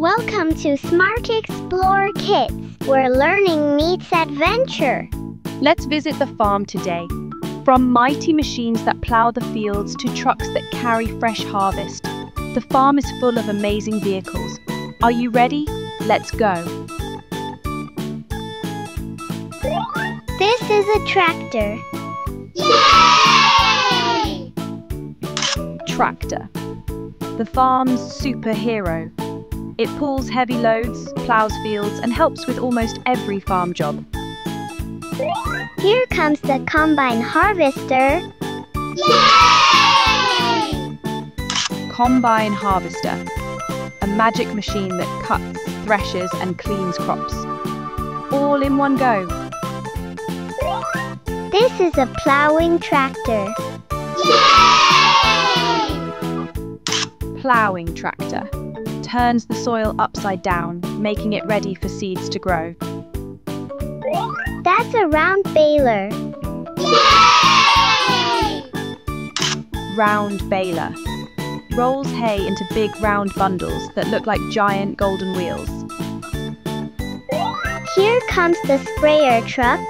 Welcome to Smart Explorer Kids, where learning meets adventure. Let's visit the farm today. From mighty machines that plow the fields to trucks that carry fresh harvest, the farm is full of amazing vehicles. Are you ready? Let's go. This is a tractor. Tractor. The farm's superhero. It pulls heavy loads, plows fields, and helps with almost every farm job. Here comes the combine harvester. Combine Harvester. A magic machine that cuts, threshes, and cleans crops. All in one go. This is a plowing tractor. Ploughing tractor. Turns the soil upside down, making it ready for seeds to grow. That's a round baler. Round baler. Rolls hay into big round bundles that look like giant golden wheels. Here comes the sprayer truck.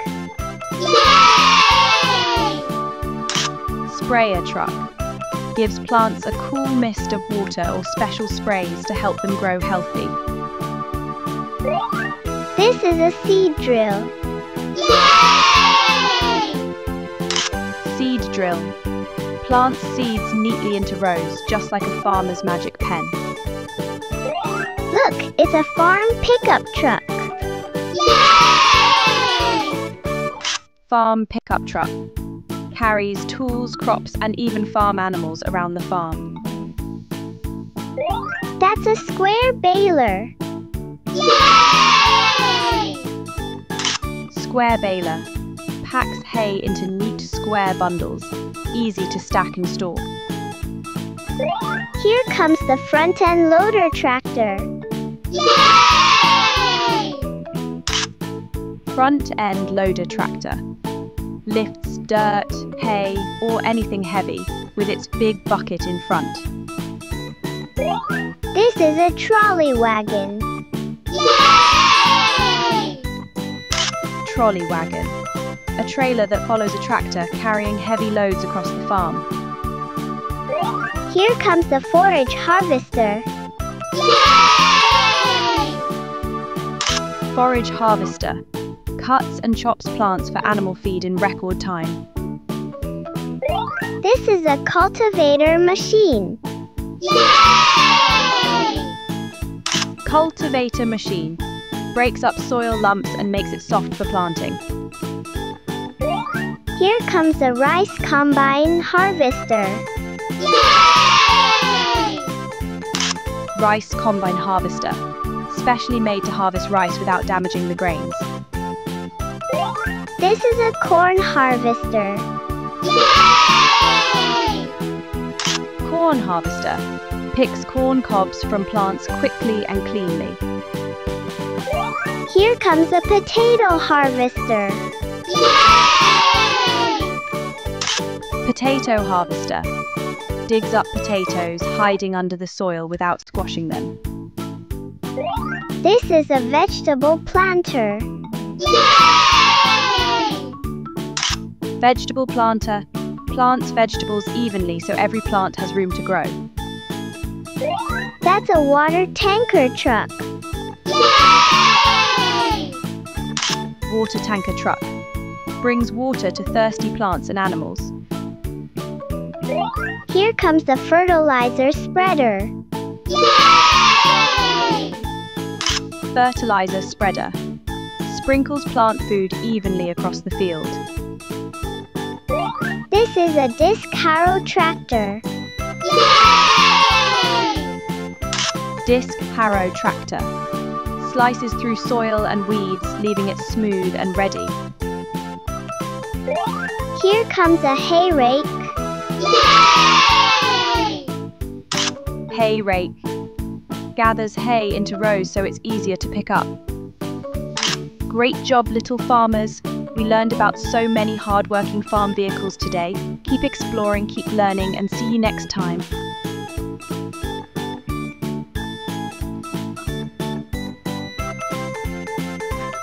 Sprayer truck. Gives plants a cool mist of water or special sprays to help them grow healthy. This is a seed drill. Yay! Seed drill. Plants seeds neatly into rows, just like a farmer's magic pen. Look, it's a farm pickup truck. Yay! Farm pickup truck. Carries tools, crops, and even farm animals around the farm. That's a square baler. Square baler. Packs hay into neat square bundles, easy to stack and store. Here comes the front end loader tractor. Front end loader tractor. Lifts dirt, hay, or anything heavy with its big bucket in front. This is a trolley wagon. Trolley wagon. A trailer that follows a tractor carrying heavy loads across the farm. Here comes the forage harvester. Forage harvester. Cuts and chops plants for animal feed in record time. This is a cultivator machine. Cultivator machine. Breaks up soil lumps and makes it soft for planting. Here comes the rice combine harvester. Rice combine harvester. Specially made to harvest rice without damaging the grains. This is a corn harvester. Corn harvester. Picks corn cobs from plants quickly and cleanly. Here comes a potato harvester. Potato harvester. Digs up potatoes, hiding under the soil without squashing them. This is a vegetable planter. Vegetable planter. Plants vegetables evenly so every plant has room to grow. That's a water tanker truck. Water tanker truck. Brings water to thirsty plants and animals. Here comes the fertilizer spreader. Fertilizer spreader. Sprinkles plant food evenly across the field. This is a disc harrow tractor. Disc harrow tractor. Slices through soil and weeds, leaving it smooth and ready. Here comes a hay rake. Yay! Hay rake. Gathers hay into rows so it's easier to pick up. Great job, little farmers. We learned about so many hardworking farm vehicles today. Keep exploring, keep learning, and see you next time.